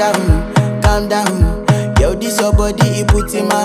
down, calm down. Yo, this your body, it put in my